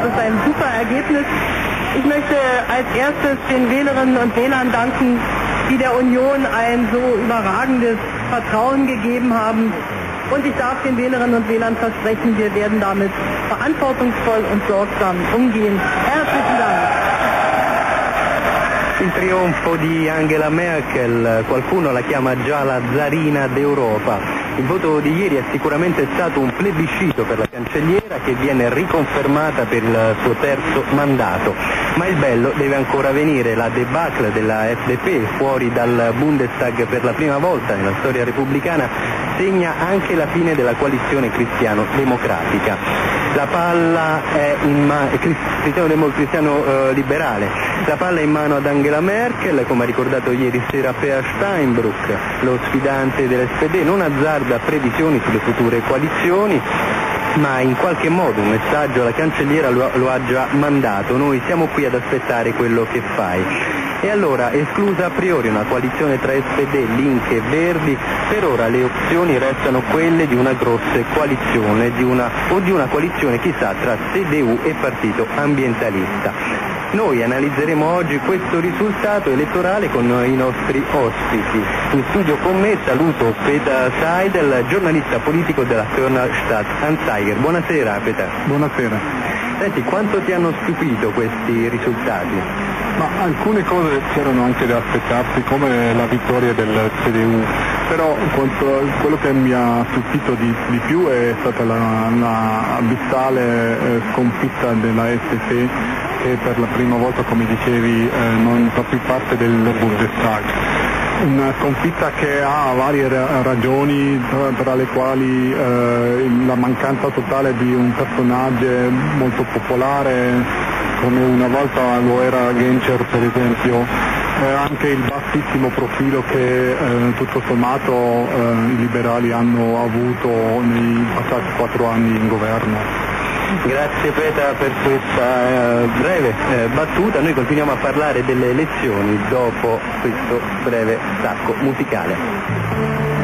Das ist ein super Ergebnis. Ich möchte als erstes den Wählerinnen und Wählern danken, die der Union ein so überragendes Vertrauen gegeben haben. Und ich darf den Wählerinnen und Wählern versprechen, wir werden damit verantwortungsvoll und sorgsam umgehen. Herzlichen Dank. Il trionfo di Angela Merkel, qualcuno la chiama già la zarina d'Europa. Il voto di ieri è sicuramente stato un plebiscito per la cancelliera che viene riconfermata per il suo terzo mandato. Ma il bello deve ancora venire, la debacle della FDP fuori dal Bundestag per la prima volta nella storia repubblicana segna anche la fine della coalizione cristiano-democratica. La palla è in mano, cristiano, cristiano eh, liberale, la palla è in mano ad Angela Merkel, come ha ricordato ieri sera Peer Steinbrück, lo sfidante dell'SPD, non azzarda previsioni sulle future coalizioni, ma in qualche modo un messaggio alla cancelliera lo, lo ha già mandato, noi siamo qui ad aspettare quello che fai. E allora, esclusa a priori una coalizione tra SPD, Link e Verdi, per ora le opzioni restano quelle di una grossa coalizione di una, o di una coalizione chissà tra CDU e Partito Ambientalista. Noi analizzeremo oggi questo risultato elettorale con i nostri ospiti. In studio con me saluto Peter Seidel, giornalista politico della Kölner Anzeiger. Buonasera Peter. Buonasera. Senti, quanto ti hanno stupito questi risultati? Ma alcune cose c'erano anche da aspettarsi, come la vittoria del CDU, però quanto, quello che mi ha stupito di, di più è stata la, la abissale eh, sconfitta della ST che per la prima volta, come dicevi, eh, non fa più parte del Bundestag una sconfitta che ha varie ragioni, tra, le quali eh, la mancanza totale di un personaggio molto popolare come una volta lo era Genscher per esempio, eh, anche il bassissimo profilo che eh, tutto sommato eh, i liberali hanno avuto nei passati quattro anni in governo. Grazie Petra per questa eh, breve eh, battuta, noi continuiamo a parlare delle elezioni dopo questo breve stacco musicale.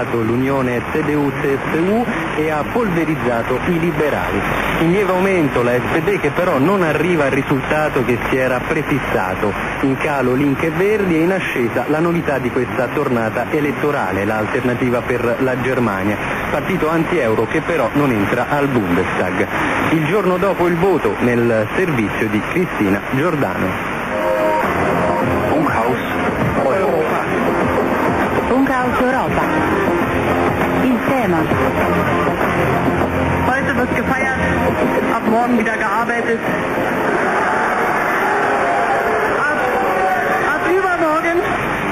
Rafforzato l'unione CDU-CSU e ha polverizzato i liberali. In lieve aumento la SPD che però non arriva al risultato che si era prefissato. In calo Link e Verdi e in ascesa la novità di questa tornata elettorale, l'alternativa per la Germania, partito anti-euro che però non entra al Bundestag. Il giorno dopo il voto nel servizio di Cristina Giordano. Heute wird gefeiert, ab morgen wieder gearbeitet. Ab, übermorgen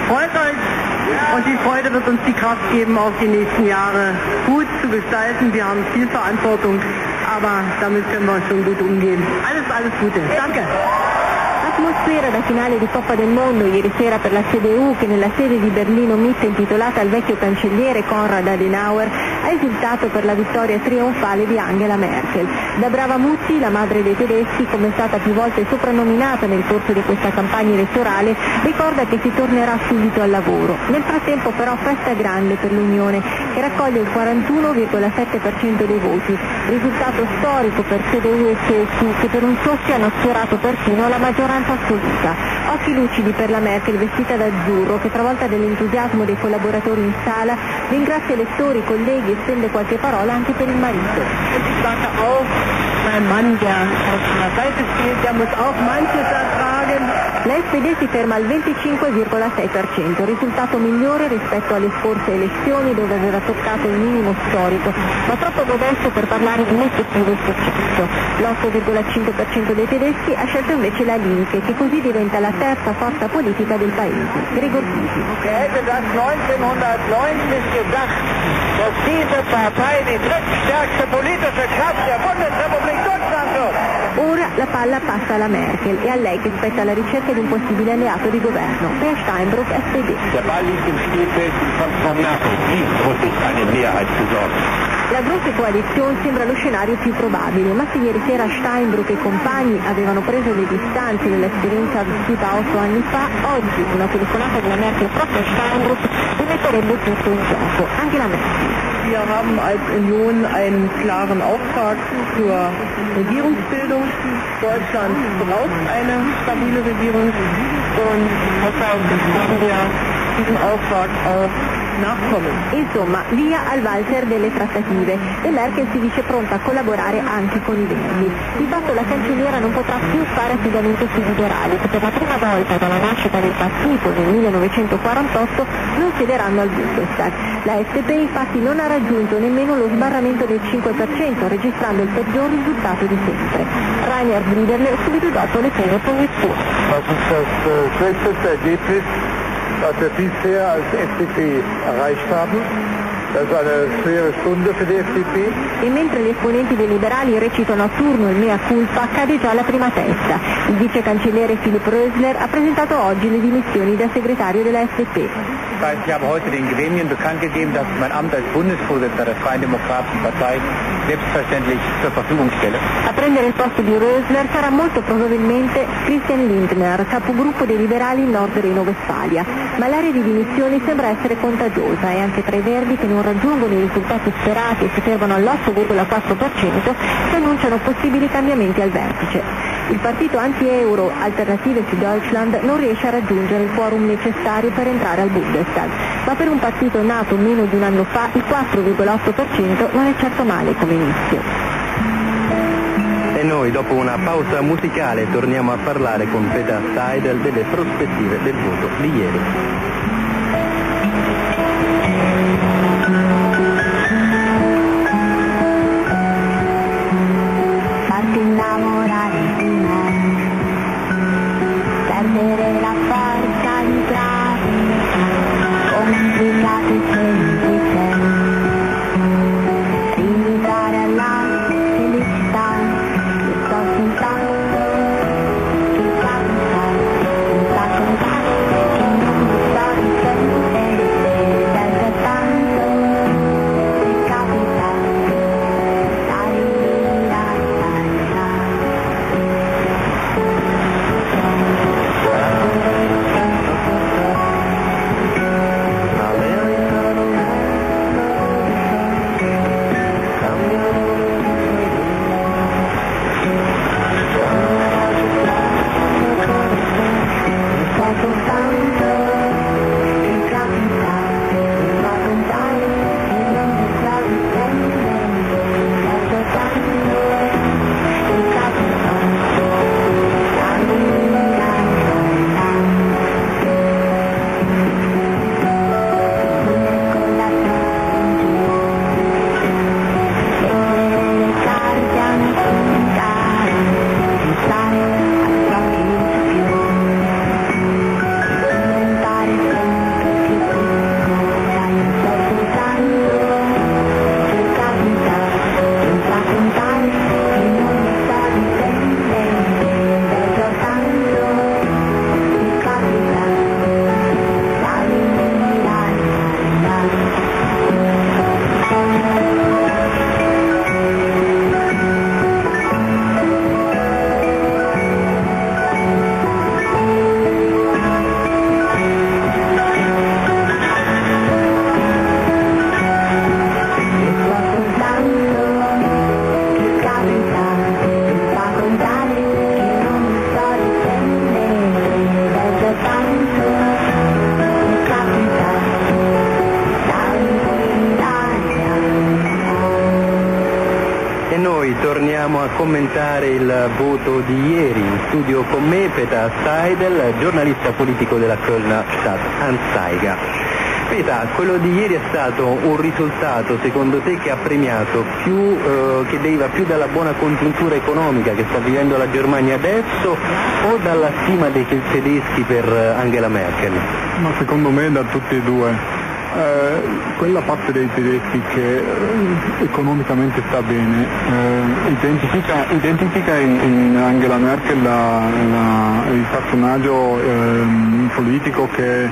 freut euch und die Freude wird uns die Kraft geben, auch die nächsten Jahre gut zu gestalten. Wir haben viel Verantwortung, aber damit können wir schon gut umgehen. Alles, alles Gute. Danke. Atmosfera da finale di Coppa del Mondo ieri sera per la CDU che nella sede di Berlino Mitte intitolata al vecchio cancelliere Konrad Adenauer ha esultato per la vittoria trionfale di Angela Merkel. Da Brava Mutti, la madre dei tedeschi, come è stata più volte soprannominata nel corso di questa campagna elettorale, ricorda che si tornerà subito al lavoro. Nel frattempo però festa grande per l'Unione che raccoglie il 41,7% dei voti, risultato storico per CDU e CSU che per un soffio hanno sfiorato persino la maggioranza assoluta. Occhi lucidi per la Merkel vestita d'azzurro che travolta dell'entusiasmo dei collaboratori in sala ringrazia lettori, colleghi e spende qualche parola anche per il marito. Mein Mann, der auf meiner Seite steht, der muss auch manches ertragen. La SPD si ferma al 25,6%, risultato migliore rispetto alle scorse elezioni dove aveva toccato il minimo storico, ma troppo modesto per parlare di effettivo successo. L'8,5% dei tedeschi ha scelto invece la Linke, che così diventa la terza forza politica del paese. Gregor Gysi. Wer hätte das 1990 gedacht, dass diese Partei die drittstärkste politische Kraft der Bundesrepublik Deutschland? Ora la palla passa alla Merkel e a lei che spetta la ricerca di un possibile alleato di governo, per Steinbrück SPD. Der Ball liegt im Spielfeld von Merkel. Die eine Mehrheit besorgen. La grosse coalizione sembra lo scenario più probabile, ma se ieri sera Steinbrück e compagni avevano preso le distanze dall'esperienza vissuta otto anni fa, oggi una telefonata della Merkel proprio a Steinbrück rimetterebbe tutto in gioco, anche la Merkel. Wir haben als Union einen klaren Auftrag zur Regierungsbildung. Deutschland braucht eine stabile Regierung und deshalb werden wir diesem Auftrag auch nachkommen. Insomma, via al valzer delle trattative e Merkel si dice pronta a collaborare anche con i Verdi. Di fatto la cancelliera non potrà più fare affidamento sui liberali che per la prima volta dalla nascita del partito nel 1948 non siederanno al Bundestag. La FDP infatti non ha raggiunto nemmeno lo sbarramento del 5%, registrando il peggior risultato di sempre. Rainer Briederle subito dopo le prime posizioni. Das ist das äh, schlechteste Ergebnis, das wir bisher als FDP erreicht haben. Das ist eine schwere Stunde für die FDP. E mentre gli esponenti dei liberali recitano a turno il mea culpa, cade già la prima testa. Il vice cancelliere Philipp Rösler ha presentato oggi le dimissioni da segretario della FDP. Ich habe heute den Gremien bekannt gegeben, dass ich mein Amt als Bundesvorsitzender der Freien Demokratischen Partei selbstverständlich zur Verfügung stelle. A prendere il posto di Rösler sarà molto probabilmente Christian Lindner, capogruppo dei liberali in Nord Reno-Westfalia. Ma l'area di dimissioni sembra essere contagiosa e anche tra i verdi che non raggiungono i risultati sperati e si fermano all'8,4% si annunciano possibili cambiamenti al vertice. Il partito anti-euro Alternative für Deutschland non riesce a raggiungere il quorum necessario per entrare al Bundestag, ma per un partito nato meno di un anno fa il 4,8% non è certo male come inizio. E noi dopo una pausa musicale torniamo a parlare con Peter Seidel delle prospettive del voto di ieri. Commentare il voto di ieri. In studio con me Peter Seidel, giornalista politico della Kölner Stadtanzeiger. Peter, quello di ieri è stato un risultato secondo te che ha premiato più, eh, che deriva più dalla buona congiuntura economica che sta vivendo la Germania adesso o dalla stima dei tedeschi per Angela Merkel? Ma secondo me da tutti e due. Eh, quella parte dei tedeschi che eh, economicamente sta bene eh, identifica, identifica in, in, Angela Merkel la, la, il personaggio ehm, politico che,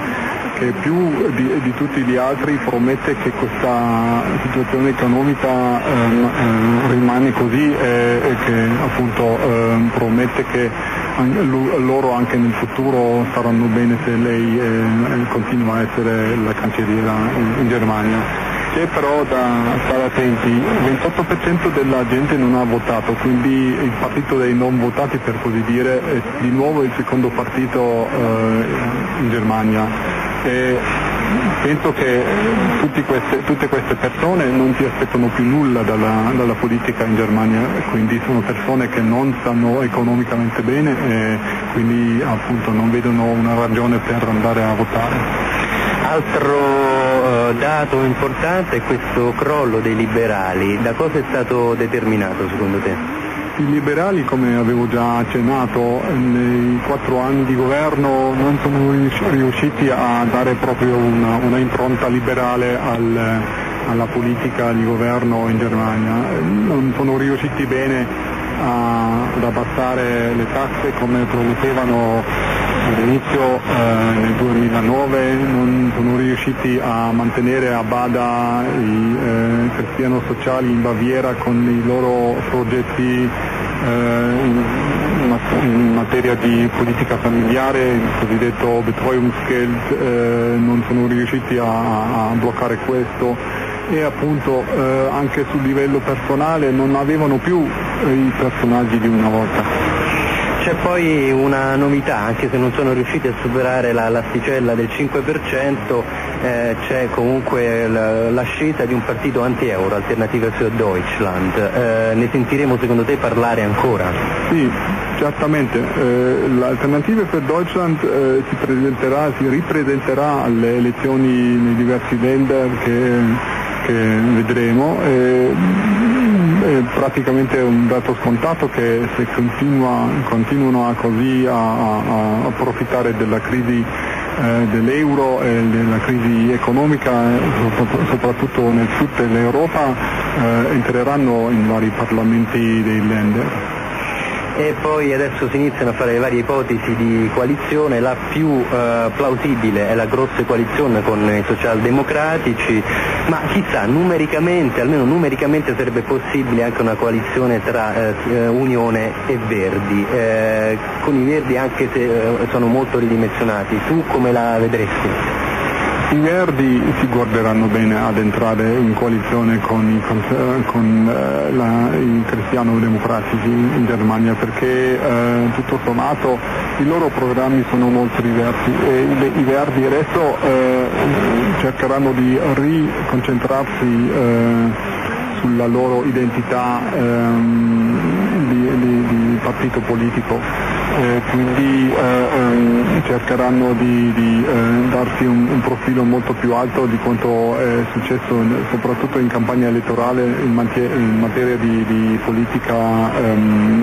che più di, di, tutti gli altri promette che questa situazione economica ehm, ehm, rimane così e, e che appunto ehm, promette che loro anche nel futuro saranno bene se lei eh, continua a essere la cancelliera in, in Germania. C'è però da stare attenti, il 28% della gente non ha votato, quindi il partito dei non votati per così dire è di nuovo il secondo partito eh, in Germania. E penso che queste, tutte queste persone non si aspettano più nulla dalla, dalla, politica in Germania, quindi sono persone che non stanno economicamente bene e quindi appunto non vedono una ragione per andare a votare. Altro uh, dato importante è questo crollo dei liberali, da cosa è stato determinato secondo te? I liberali, come avevo già accennato, nei quattro anni di governo non sono riusciti a dare proprio una, una impronta liberale al, alla politica di governo in Germania. Non sono riusciti bene a, ad abbassare le tasse come promettevano all'inizio eh, nel 2009 non sono riusciti a mantenere a bada i eh, cristiano sociali in Baviera con i loro progetti in, in, materia di politica familiare, il cosiddetto Betreuungsgeld, eh, non sono riusciti a, a bloccare questo e appunto eh, anche sul livello personale non avevano più i personaggi di una volta. C'è poi una novità, anche se non sono riusciti a superare la, l'asticella del 5%, eh, c'è comunque la, l'ascesa di un partito anti-euro, Alternative für Deutschland. Eh, ne sentiremo secondo te parlare ancora? Sì, certamente. Eh, L'Alternative für Deutschland eh, si, si ripresenterà alle elezioni nei diversi länder che, che vedremo è praticamente un dato scontato che se continua, continuano così a, a, a approfittare della crisi eh, dell'euro e della crisi economica, soprattutto nel sud dell'Europa, eh, entreranno in vari parlamenti dei lender e poi adesso si iniziano a fare le varie ipotesi di coalizione, la più eh, plausibile è la grossa coalizione con i socialdemocratici, ma chissà, numericamente, almeno numericamente sarebbe possibile anche una coalizione tra eh, Unione e Verdi, eh, con i Verdi anche se eh, sono molto ridimensionati, tu come la vedresti? I Verdi si guarderanno bene ad entrare in coalizione con i, con, eh, la, i cristiano-democratici in Germania perché eh, tutto sommato i loro programmi sono molto diversi e i, i Verdi adesso eh, cercheranno di riconcentrarsi eh, sulla loro identità ehm, di, di, di partito politico eh, quindi eh, ehm, cercheranno di, di eh, darsi un, un, profilo molto più alto di quanto è successo soprattutto in campagna elettorale in, materia, in materia di, di politica ehm,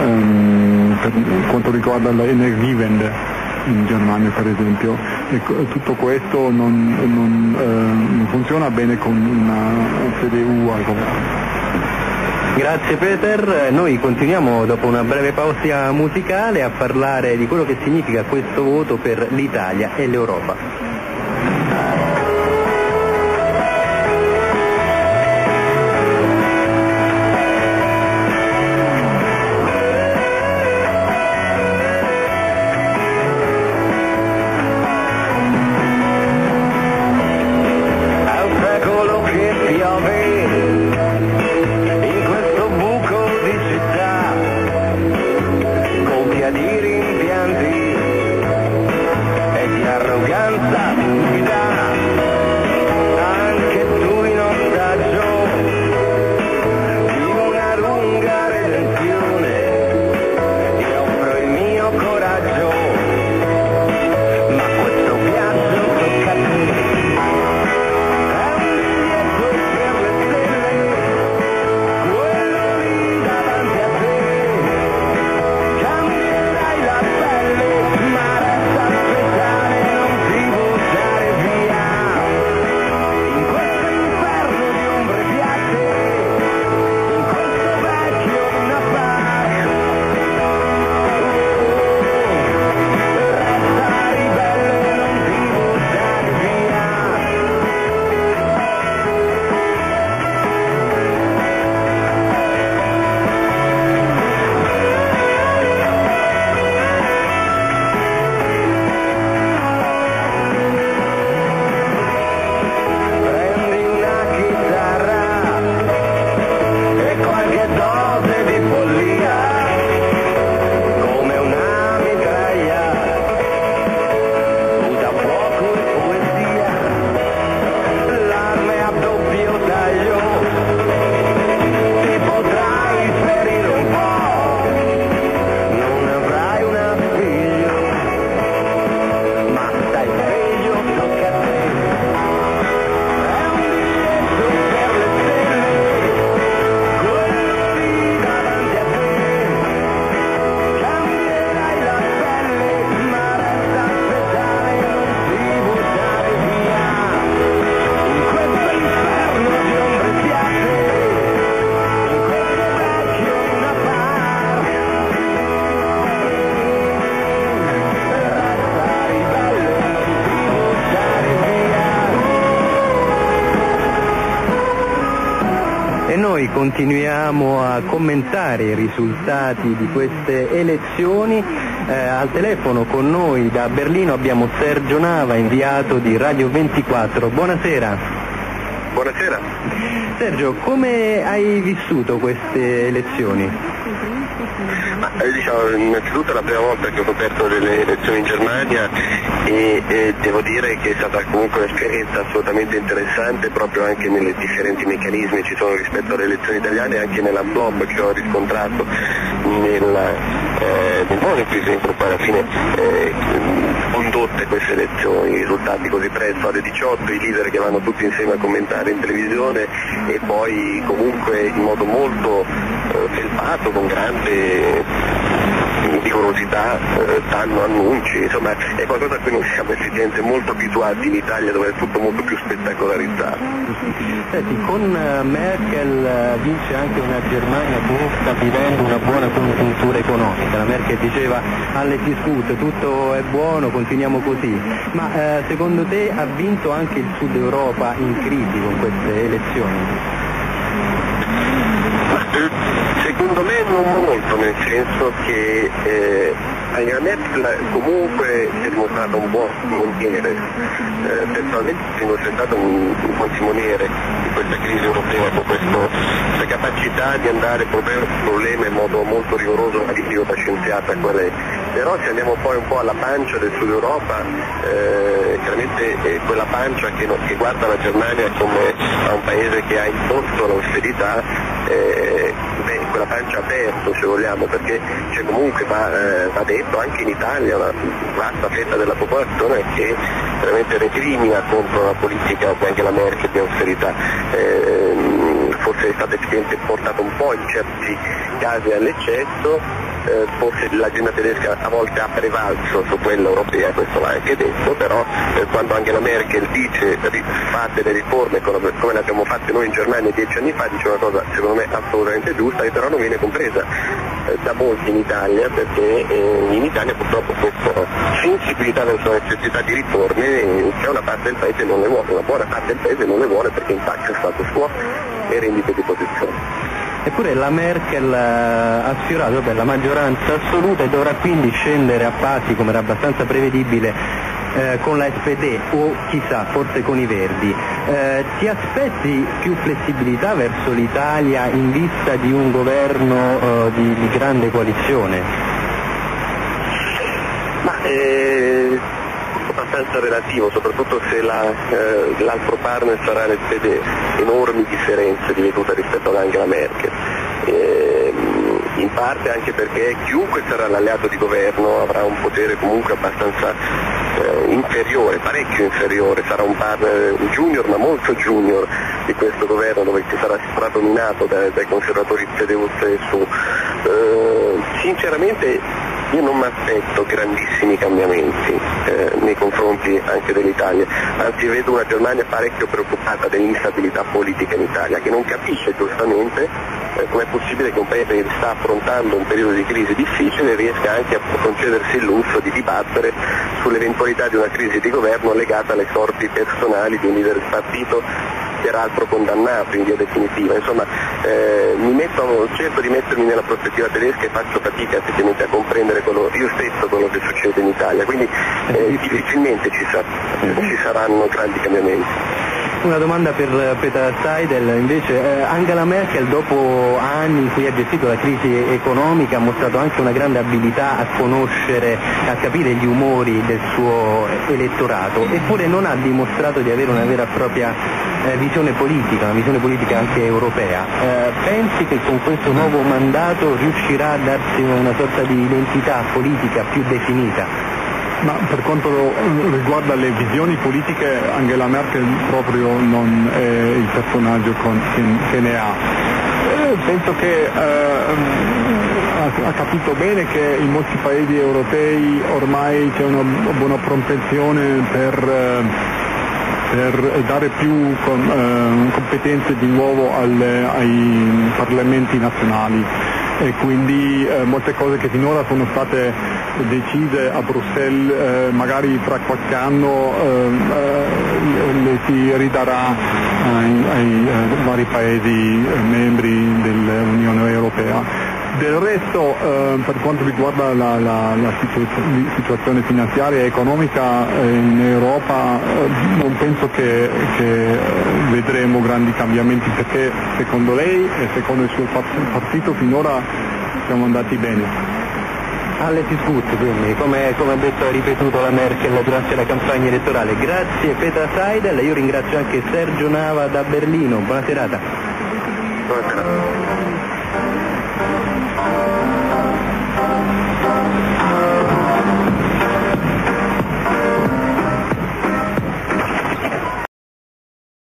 ehm, per quanto riguarda l'energiewende in Germania per esempio e tutto questo non, non, eh, non funziona bene con una CDU al governo. Grazie Peter, noi continuiamo dopo una breve pausa musicale a parlare di quello che significa questo voto per l'Italia e l'Europa. Continuiamo a commentare i risultati di queste elezioni. Eh, al telefono con noi da Berlino abbiamo Sergio Nava, inviato di Radio 24. Buonasera. Buonasera. Sergio, come hai vissuto queste elezioni? Ma, eh, diciamo, innanzitutto è la prima volta che ho coperto delle elezioni in Germania e, e devo dire che è stata comunque un'esperienza assolutamente interessante proprio anche nei differenti meccanismi che ci sono rispetto alle elezioni italiane e anche nella blob che ho riscontrato nella, eh, nel modo in cui sempre alla fine eh, condotte queste elezioni, i risultati così presto alle 18, i leader che vanno tutti insieme a commentare in televisione e poi comunque in modo molto eh, felpato, con grande rigorosità, eh, danno annunci, insomma è qualcosa a cui non siamo esigenze molto abituati in Italia dove è tutto molto più spettacolarizzato. Senti, con eh, Merkel eh, vince anche una Germania che sta vivendo una buona congiuntura economica, la Merkel diceva alle discute tutto è buono, continuiamo così, ma eh, secondo te ha vinto anche il Sud Europa in crisi con queste elezioni? Secondo me non molto, nel senso che eh, Merkel comunque si è dimostrato un buon timoniere, eh, personalmente sono stato un, un buon timoniere di questa crisi europea con questo, questa capacità di andare proprio al problema in modo molto rigoroso, ma di da scienziata qual è. Però se andiamo poi un po' alla pancia del Sud Europa, eh, chiaramente eh, quella pancia che, che, guarda la Germania come a un paese che ha imposto l'austerità, eh, beh, quella pancia aperta se vogliamo, perché cioè, comunque va, eh, va, detto anche in Italia una vasta fetta della popolazione che veramente recrimina contro la politica anche la Merkel di austerità. Eh, forse è stata effettivamente portata un po' in certi casi all'eccesso, eh, forse l'agenda tedesca a volte ha prevalso su quella europea, questo va anche detto, però eh, quando Angela Merkel dice fate le riforme come, come le abbiamo fatte noi in Germania dieci anni fa, dice una cosa secondo me assolutamente giusta che però non viene compresa eh, da molti in Italia perché eh, in Italia purtroppo questa sensibilità verso la necessità di riforme eh, c'è una parte del paese non le vuole, una buona parte del paese non le vuole perché intacca il status quo e rendite di posizione. Eppure la Merkel eh, ha sfiorato per la maggioranza assoluta e dovrà quindi scendere a passi, come era abbastanza prevedibile, eh, con la SPD o chissà, forse con i Verdi. Eh, ti aspetti più flessibilità verso l'Italia in vista di un governo eh, di, di, grande coalizione? Ma, eh, abbastanza relativo, soprattutto se la, eh, l'altro partner sarà l'SPD, enormi differenze di veduta rispetto ad Angela Merkel. Eh, in parte anche perché chiunque sarà l'alleato di governo avrà un potere comunque abbastanza eh, inferiore, parecchio inferiore, sarà un partner junior ma molto junior di questo governo dove ci sarà stato minato dai, dai conservatori CDU stesso. Eh, sinceramente io non mi aspetto grandissimi cambiamenti eh, nei confronti anche dell'Italia, anzi vedo una Germania parecchio preoccupata dell'instabilità politica in Italia, che non capisce giustamente eh, com'è possibile che un paese che sta affrontando un periodo di crisi difficile riesca anche a concedersi il lusso di dibattere sull'eventualità di una crisi di governo legata alle sorti personali di un leader partito peraltro condannato in via definitiva. Insomma, eh, metto, cerco di mettermi nella prospettiva tedesca e faccio fatica effettivamente a comprendere quello, io stesso quello che succede in Italia, quindi eh, difficilmente ci, sa, ci saranno grandi cambiamenti. Una domanda per Peter Seidel, invece eh, Angela Merkel dopo anni in cui ha gestito la crisi economica ha mostrato anche una grande abilità a conoscere, a capire gli umori del suo elettorato, eppure non ha dimostrato di avere una vera e propria eh, visione politica, una visione politica anche europea. Eh, pensi che con questo nuovo mandato riuscirà a darsi una sorta di identità politica più definita? Ma per quanto riguarda le visioni politiche Angela Merkel proprio non è il personaggio con, che, che, ne ha. Eh, penso che eh, ha, capito bene che in molti paesi europei ormai c'è una buona propensione per, eh, per dare più competenze di nuovo alle, ai parlamenti nazionali e quindi eh, molte cose che finora sono state decise a Bruxelles eh, magari fra qualche anno ehm, eh, le si ridarà ai, ai eh, vari Paesi membri dell'Unione Europea. Del resto, eh, per quanto riguarda la, la, la situazione finanziaria e economica eh, in Europa, eh, non penso che, che, vedremo grandi cambiamenti perché secondo lei e secondo il suo partito finora siamo andati bene. Alle disguste quindi, come, come, ha detto e ripetuto la Merkel durante la campagna elettorale. Grazie Petra Seidel, io ringrazio anche Sergio Nava da Berlino, buona serata. Buona serata. Bye.